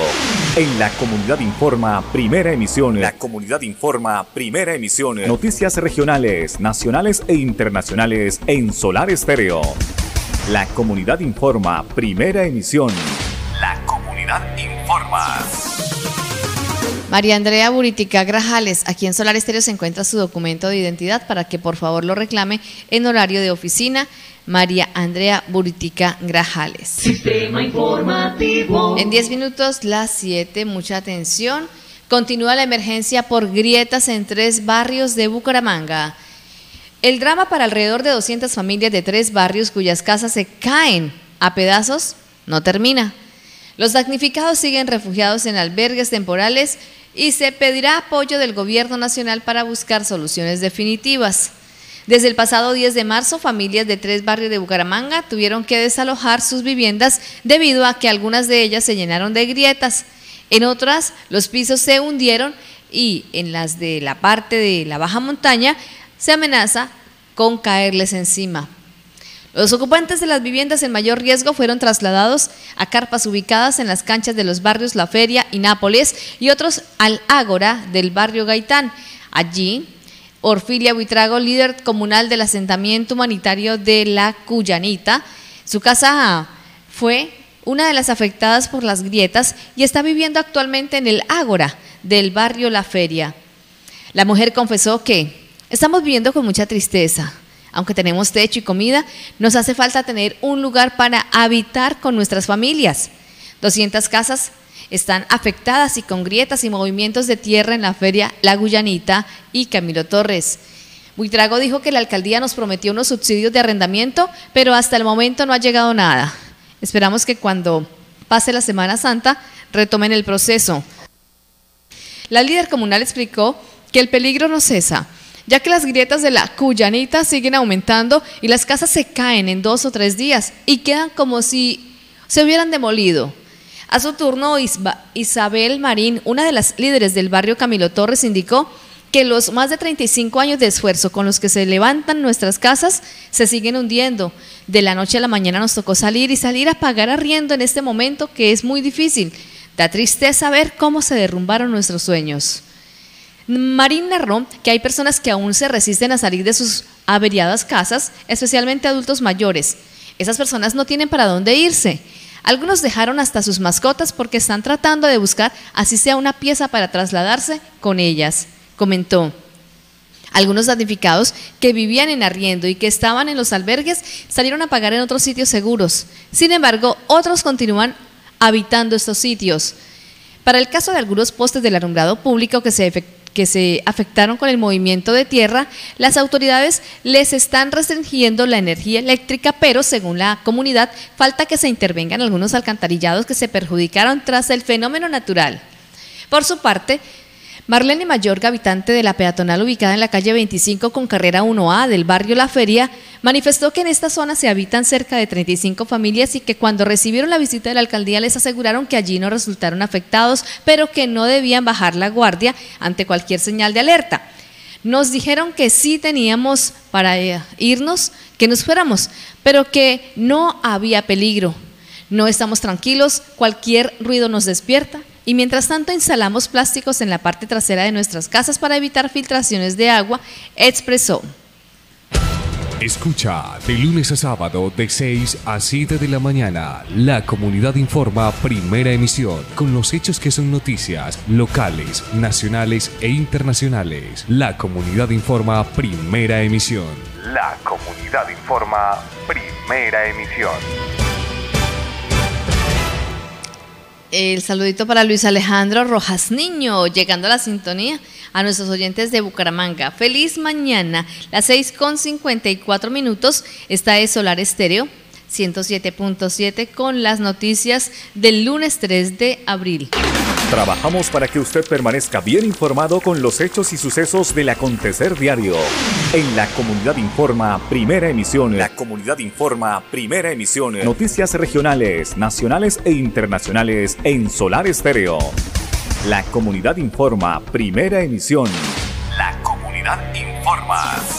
En la Comunidad Informa, primera emisión. La Comunidad Informa, primera emisión. Noticias regionales, nacionales e internacionales en Solar Estéreo. La Comunidad Informa, primera emisión. La Comunidad Informa. María Andrea Buritica Grajales, aquí en Solar Estéreo se encuentra su documento de identidad para que por favor lo reclame en horario de oficina. María Andrea Buritica Grajales. Sistema informativo. En 10 minutos, las 7, mucha atención. Continúa la emergencia por grietas en tres barrios de Bucaramanga. El drama para alrededor de 200 familias de tres barrios cuyas casas se caen a pedazos no termina. Los damnificados siguen refugiados en albergues temporales y se pedirá apoyo del gobierno nacional para buscar soluciones definitivas. Desde el pasado 10 de marzo, familias de tres barrios de Bucaramanga tuvieron que desalojar sus viviendas debido a que algunas de ellas se llenaron de grietas. En otras, los pisos se hundieron y en las de la parte de la baja montaña se amenaza con caerles encima. Los ocupantes de las viviendas en mayor riesgo fueron trasladados a carpas ubicadas en las canchas de los barrios La Feria y Nápoles y otros al Ágora del barrio Gaitán. Allí, Orfilia Buitrago, líder comunal del asentamiento humanitario de La Cuyanita, su casa fue una de las afectadas por las grietas y está viviendo actualmente en el Ágora del barrio La Feria. La mujer confesó que estamos viviendo con mucha tristeza aunque tenemos techo y comida, nos hace falta tener un lugar para habitar con nuestras familias. 200 casas están afectadas y con grietas y movimientos de tierra en la feria La Guyanita y Camilo Torres. Buitrago dijo que la alcaldía nos prometió unos subsidios de arrendamiento, pero hasta el momento no ha llegado nada. Esperamos que cuando pase la Semana Santa retomen el proceso. La líder comunal explicó que el peligro no cesa ya que las grietas de la Cuyanita siguen aumentando y las casas se caen en dos o tres días y quedan como si se hubieran demolido. A su turno, Isabel Marín, una de las líderes del barrio Camilo Torres, indicó que los más de 35 años de esfuerzo con los que se levantan nuestras casas se siguen hundiendo. De la noche a la mañana nos tocó salir y salir a pagar arriendo en este momento que es muy difícil. Da tristeza ver cómo se derrumbaron nuestros sueños. Marín narró que hay personas que aún se resisten a salir de sus averiadas casas, especialmente adultos mayores. Esas personas no tienen para dónde irse. Algunos dejaron hasta sus mascotas porque están tratando de buscar así sea una pieza para trasladarse con ellas, comentó. Algunos damnificados que vivían en arriendo y que estaban en los albergues salieron a pagar en otros sitios seguros. Sin embargo, otros continúan habitando estos sitios. Para el caso de algunos postes del alumbrado público que se, que se afectaron con el movimiento de tierra, las autoridades les están restringiendo la energía eléctrica, pero según la comunidad, falta que se intervengan algunos alcantarillados que se perjudicaron tras el fenómeno natural. Por su parte, Marlene Mayorga, habitante de la peatonal ubicada en la calle 25 con carrera 1A del barrio La Feria, manifestó que en esta zona se habitan cerca de 35 familias y que cuando recibieron la visita de la alcaldía les aseguraron que allí no resultaron afectados, pero que no debían bajar la guardia ante cualquier señal de alerta. Nos dijeron que sí teníamos para eh, irnos, que nos fuéramos, pero que no había peligro. No estamos tranquilos, cualquier ruido nos despierta, y mientras tanto instalamos plásticos en la parte trasera de nuestras casas para evitar filtraciones de agua, expresó. Escucha de lunes a sábado de 6 a 7 de la mañana. La comunidad informa primera emisión con los hechos que son noticias locales, nacionales e internacionales. La comunidad informa primera emisión. La comunidad informa primera emisión. El saludito para Luis Alejandro Rojas Niño, llegando a la sintonía a nuestros oyentes de Bucaramanga. Feliz mañana, las 6 con 54 minutos. Esta es Solar Estéreo 107.7 con las noticias del lunes 3 de abril. Trabajamos para que usted permanezca bien informado con los hechos y sucesos del acontecer diario. En la Comunidad Informa, primera emisión. La Comunidad Informa, primera emisión. Noticias regionales, nacionales e internacionales en Solar Estéreo. La Comunidad Informa, primera emisión. La Comunidad Informa.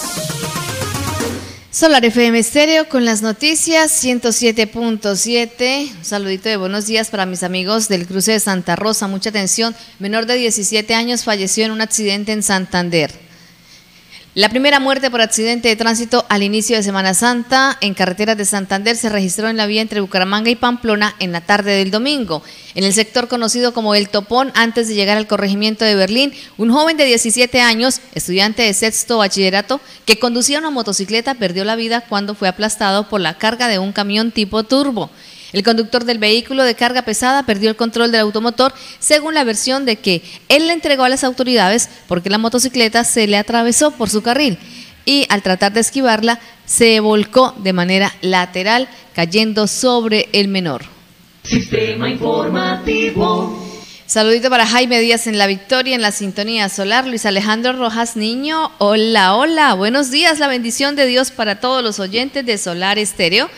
Solar FM Estéreo con las noticias 107.7. Un saludito de buenos días para mis amigos del cruce de Santa Rosa. Mucha atención. Menor de 17 años falleció en un accidente en Santander. La primera muerte por accidente de tránsito al inicio de Semana Santa en carreteras de Santander se registró en la vía entre Bucaramanga y Pamplona en la tarde del domingo. En el sector conocido como El Topón, antes de llegar al corregimiento de Berlín, un joven de 17 años, estudiante de sexto bachillerato, que conducía una motocicleta, perdió la vida cuando fue aplastado por la carga de un camión tipo turbo. El conductor del vehículo de carga pesada perdió el control del automotor según la versión de que él le entregó a las autoridades porque la motocicleta se le atravesó por su carril y al tratar de esquivarla se volcó de manera lateral cayendo sobre el menor. Sistema informativo. Saludito para Jaime Díaz en la victoria, en la sintonía solar. Luis Alejandro Rojas Niño, hola, hola, buenos días, la bendición de Dios para todos los oyentes de Solar Estéreo.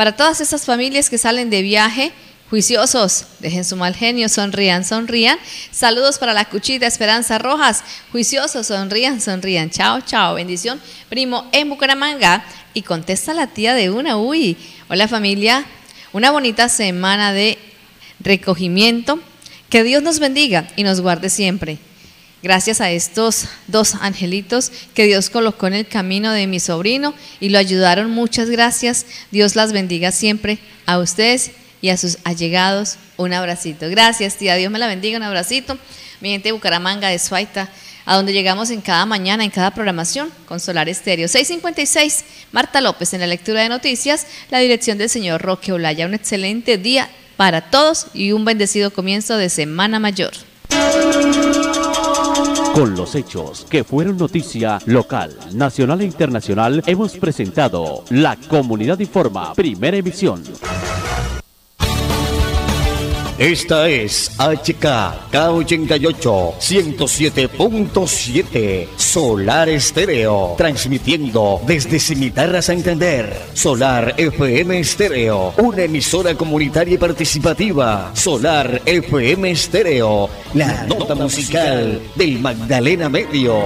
Para todas esas familias que salen de viaje, juiciosos, dejen su mal genio, sonrían, sonrían. Saludos para la cuchita Esperanza Rojas, juiciosos, sonrían, sonrían. Chao, chao, bendición. Primo en Bucaramanga. Y contesta la tía de una, uy, hola familia, una bonita semana de recogimiento. Que Dios nos bendiga y nos guarde siempre gracias a estos dos angelitos que Dios colocó en el camino de mi sobrino y lo ayudaron. Muchas gracias. Dios las bendiga siempre a ustedes y a sus allegados. Un abracito. Gracias, tía. Dios me la bendiga. Un abracito. Mi gente de Bucaramanga, de Suaita, a donde llegamos en cada mañana, en cada programación con Solar Estéreo. 656, Marta López en la lectura de noticias, la dirección del señor Roque Olaya. Un excelente día para todos y un bendecido comienzo de Semana Mayor. Con los hechos que fueron noticia local, nacional e internacional, hemos presentado La Comunidad Informa, primera emisión. Esta es HK K88 107.7 Solar Estéreo, transmitiendo desde Cimitarra Santander. Solar FM Estéreo, una emisora comunitaria y participativa. Solar FM Estéreo, la nota musical del Magdalena Medio.